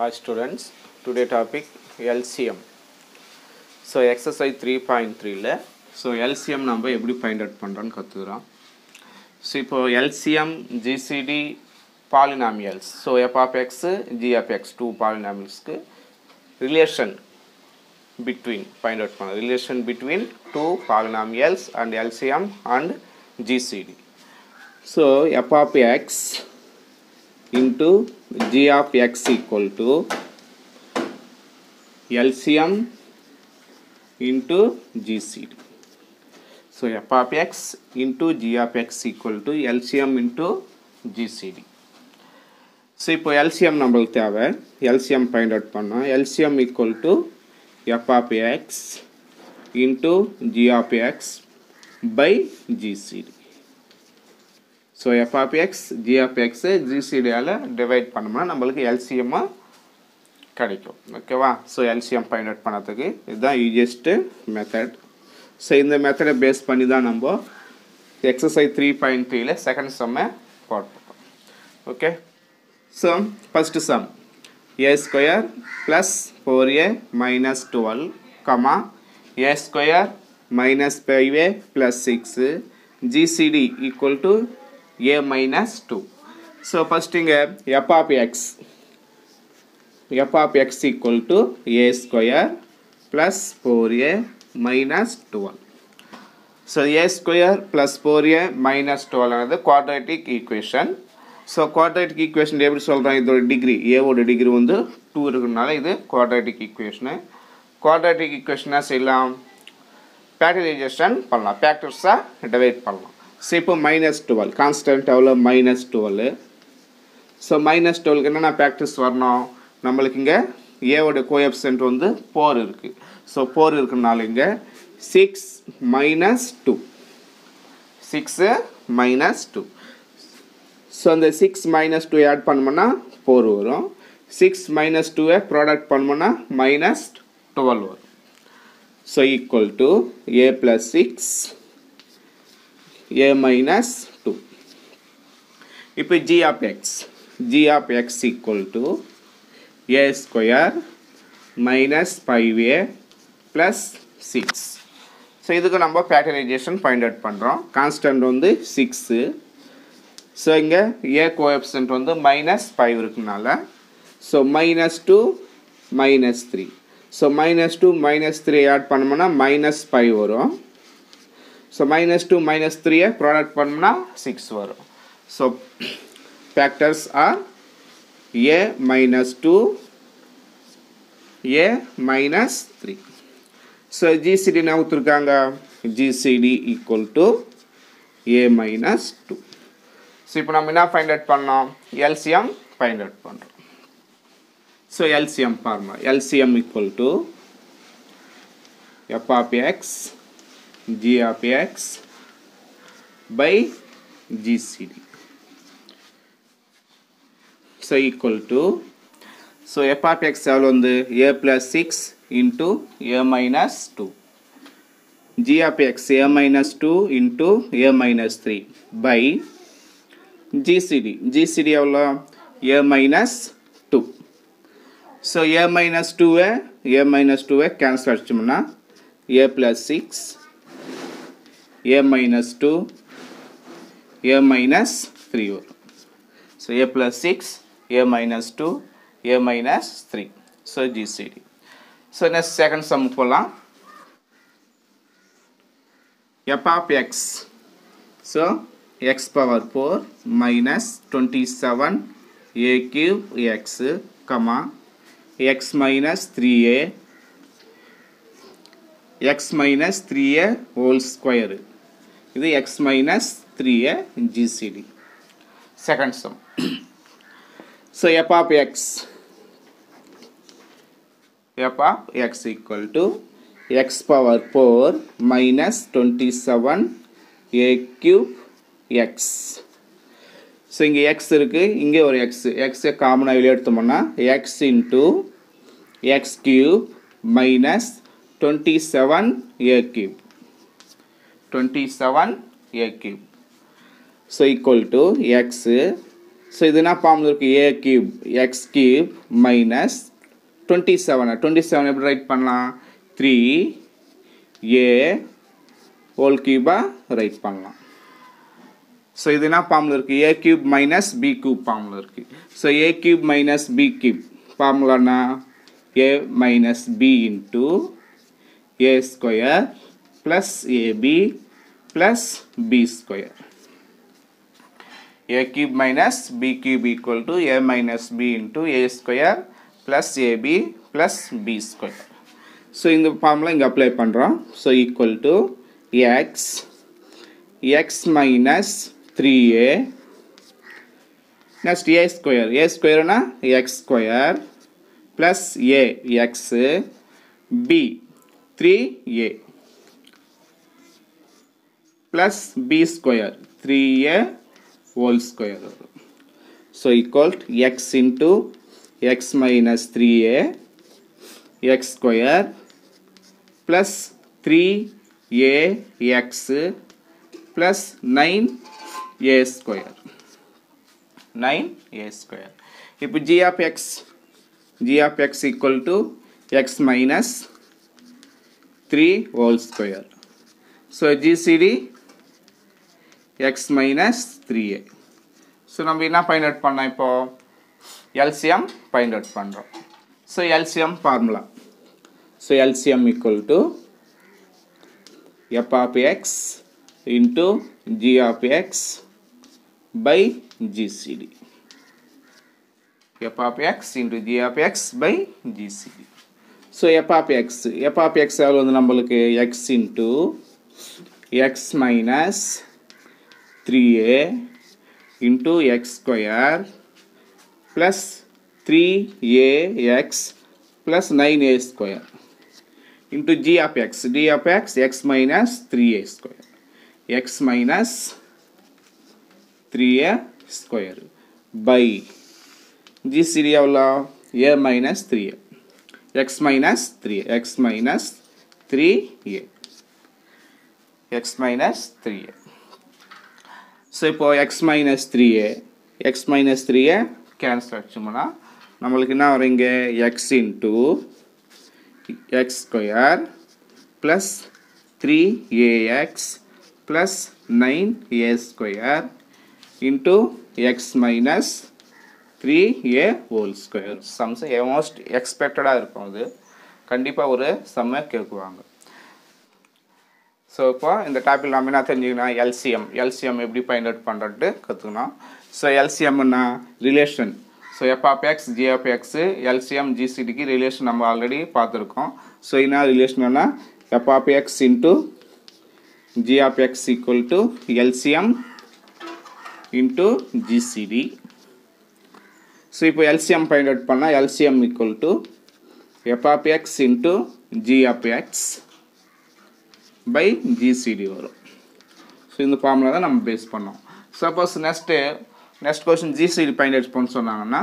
Hi students today topic LCM so exercise three point த்ரீல so LCM நம்ம எப்படி find out பண்ணுறோன்னு கற்றுக்குறோம் ஸோ இப்போது LCM GCD polynomials so F of X X two பாலினாமியல்ஸ்க்கு relation between find out பண்ண relation between two polynomials and LCM and GCD so F X into g of x equal to LCM into GC. So f of x into g of x equal to LCM into GCD. So இப்போ LCM நம்மளுக்கு தேவை LCM find out பண்ணோம் LCM equal to F of X into G of X by GCD so apx gpx gcd ala divide பண்ணனும்னா நமக்கு lcm கிடைக்கும் okay so lcm find out பண்றதுக்கு இதுதான் யுஜெஸ்ட் method so இந்த மெத்தடே பேஸ் பண்ணி தான் நம்ம எக்சர்சைஸ் 3.3 ல செகண்ட் சம் மே போடுவோம் okay sum first sum a² + 4a - 12, a² - 5a + 6 gcd = a minus 2. So first thing f of x. f of x equal to a square plus 4a minus 12. So a square plus 4a minus 12 another quadratic equation. So quadratic equation எப்படி சொல்கிறாங்க இதோட degree ஏவோட degree வந்து two இருக்கிறதுனால இது quadratic equation quadratic ஈக்குவேஷனாக செய்யலாம் factorization பண்ணலாம் பேக்டர்ஸாக டிவைட் பண்ணலாம் ஸோ இப்போ மைனஸ் டுவெல் கான்ஸ்டன்ட் எவ்வளோ மைனஸ் டுவெல் ஸோ மைனஸ் டுவெல்க்கு என்னென்ன ப்ராக்டிஸ் வரணும் நம்மளுக்கு இங்கே ஏவோட கோஎப்சன்ட் வந்து போர் இருக்குது ஸோ போர் இருக்குனால இங்கே six minus two six minus two so அந்த சிக்ஸ் மைனஸ் டூ ஆட் பண்ணோம்னா ஃபோர் வரும் சிக்ஸ் மைனஸ் டூவை ப்ராடக்ட் பண்ணோம்னா மைனஸ் டுவெல் வரும் so equal to A plus six a minus 2. இப்போ g of x g of x equal to a square minus 5a plus 6. So இதுக்கு நம்ம பேட்டர்னைசேஷன் find out பண்ணுறோம் constant வந்து six So, இங்க a coefficient வந்து minus five இருக்குனால so minus two minus three so minus two minus three add பண்ணோம்னா minus five வரும் so minus two minus த்ரீயை product பண்ணோம்னா சிக்ஸ் வரும் so factors are a minus two a minus three so GCD நவுத்துருக்காங்க GCD equal to a minus two so இப்போ நம்ம என்ன find out பண்ணோம் LCM find out பண்ணுறோம் so LCM formula LCM equal to f of x g यहाँ पे x by g c d so equal to so f of x எவ்வளோ வந்து a plus 6 into a minus 2 g of x a minus 2 into a minus 3 by gcd gcd எவ்வளோ a minus 2 so a minus 2 a minus 2 cancel அடிச்சோம்னா a plus 6 a minus 2, a minus 3 होगा So a plus 6, a minus 2, a minus 3. So GCD. So next second sum pola. f of x. So x power 4 minus 27 a cube x comma x minus 3a x minus 3a whole square ఇది x minus three a GCD second sum so f of x f of x equal to x power four minus twenty seven a cube x so இங்கே x இருக்குது இங்கே ஒரு x எக்ஸை காமனாக வெளியே எடுத்தோம்னா x into x cube minus twenty seven a cube 27 a cube. So equal to x. So இதுனா பார்மில் இருக்கு a cube x cube minus 27. 27 எப்படி ரைட் பண்ணலாம் 3 a whole cube ரைட் பண்ணலாம் ஸோ இது என்ன ஃபார்மில் இருக்குது a cube minus b cube ஃபார்மில் இருக்குது so a cube minus b cube ஃபார்முலானா a minus b into a square plus AB plus B square. A cube minus B cube equal to A minus B into A square plus AB plus B square. So, இந்த formula இங்க apply பண்டுராம். So, equal to x, x minus 3a, next a square, a square நா x square plus a, x, b, 3a. Plus b square three a whole square so equal x into x minus three a x square plus three a x plus nine a square nine a square ఇప్పుడు g of x g of x equal to x minus three whole square so GCD x minus three a so நம்ம என்ன find out பண்ணோம் இப்போது LCM find out பண்ணுறோம் so LCM formula so LCM equal to f of x into g of x by GCD f of x into g of x by GCD so f of x f of x எவ்வளோ வந்து நம்மளுக்கு x into x minus three a into x square plus three a x plus nine a square into g of x d of x x minus three a square x minus three a square by g Syria वाला a minus three a x minus three x minus three a x minus three a so இப்போது x minus three x minus த்ரீயை cancel அடிச்சோம்னா நம்மளுக்கு என்ன வரும் இங்கே x into x square plus three a x plus nine a square into x minus three a whole square sums most எக்ஸ்பெக்டடாக இருக்கும் அது கண்டிப்பாக ஒரு செம்மை கேட்குவாங்க ஸோ இப்போ இந்த டாப்பில் நம்ம என்ன தெரிஞ்சுக்கணும் எல்சிஎம் எல்சிஎம் எப்படி ஃபைண்ட் அவுட் பண்ணுறது கற்றுக்கணும் so எல்சிஎம்னா relation so f of x g of x LCM ஜிசிடிக்கு relation நம்ம ஆல்ரெடி பார்த்துருக்கோம் ஸோ என்ன ரிலேஷன்னா f of x into g of x equal to LCM into GCD so இப்போ எல்சிஎம் ஃபைண்ட் அவுட் பண்ணால் LCM equal to f of x into g of x by GCD வரும் so இந்த formula தான் நம்ம base பண்ணோம் suppose next next question GCD find out பண்ண சொன்னாங்கன்னா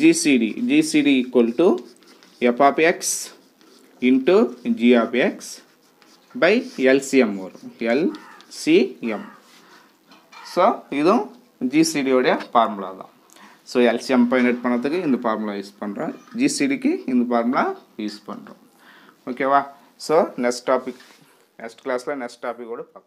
GCD GCD equal to f of x into g of x by LCM வரும் LCM so இதுவும் ஜிசிடியோடைய ஃபார்முலா தான் ஸோ எல்சிஎம் ஃபைண்ட் பண்ணுறதுக்கு இந்த ஃபார்முலா யூஸ் பண்ணுறோம் ஜிசிடிக்கு இந்த ஃபார்முலா யூஸ் பண்ணுறோம் ஓகேவா so next topic next class la next topic oda